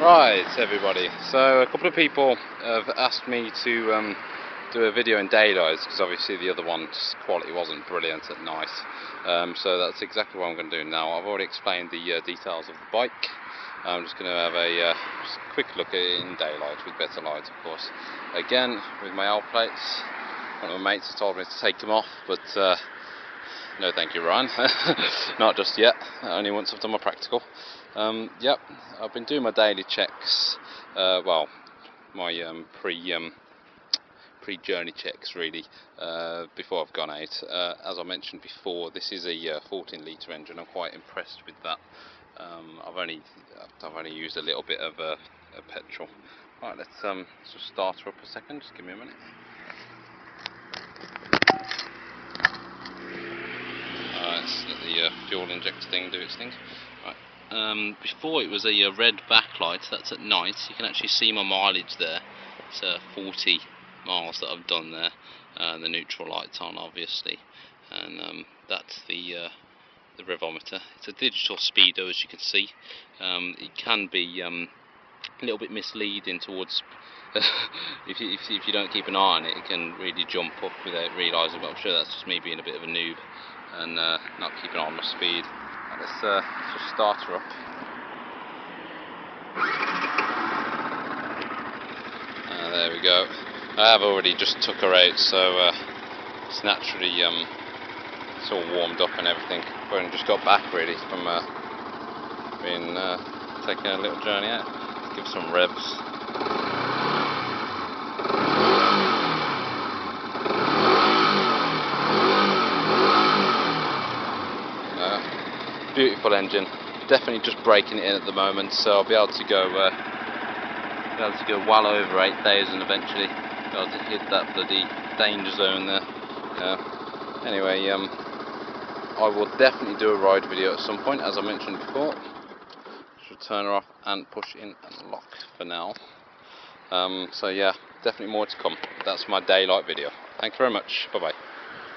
Right, everybody. So a couple of people have asked me to um, do a video in daylight because obviously the other one's quality wasn't brilliant at night. Um, so that's exactly what I'm going to do now. I've already explained the uh, details of the bike. I'm just going to have a uh, quick look at it in daylight with better light, of course. Again, with my L plates. One of my mates has told me to take them off, but uh, no thank you Ryan, not just yet, only once I've done my practical. Um, yep, I've been doing my daily checks, uh, well, my um, pre um, pre journey checks really uh, before I've gone out. Uh, as I mentioned before, this is a uh, 14 litre engine. I'm quite impressed with that. Um, I've only I've only used a little bit of uh, petrol. Right, let's um, just start her up a second. Just give me a minute. Let's let the uh, fuel injector thing do its thing. Um, before it was a, a, red backlight, that's at night. You can actually see my mileage there. It's uh, 40 miles that I've done there. Uh, the neutral light's on, obviously, and um, that's the uh, the revometer. It's a digital speedo, as you can see. Um, it can be um, a little bit misleading towards. if, you, if, if, you don't keep an eye on it, it can really jump up without realising. But I'm sure that's just me being a bit of a noob and uh, not keeping on my speed. Let's, uh, just start her up. Uh, there we go. I have already just took her out, so uh, it's naturally um, it's all warmed up and everything. I've only just got back really from uh, being uh, taking a little journey out. Let's give some revs. Beautiful engine. Definitely just breaking it in at the moment, so I'll be able to go uh, be able to go well over 8,000 eventually. Be able to hit that bloody danger zone there. Uh, anyway, um, I will definitely do a ride video at some point, as I mentioned before. Should turn her off and push in and lock for now. Um, so yeah, definitely more to come. That's my daylight video. Thank you very much. Bye bye.